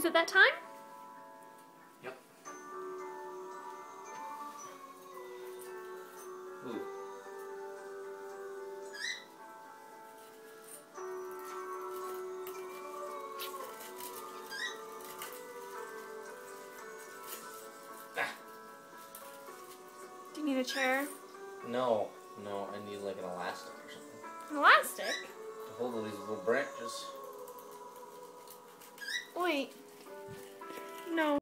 Is it that time? Yep. Ooh. Do you need a chair? no, no, I need like an elastic or something An elastic? to hold all these little branches. Wait. No.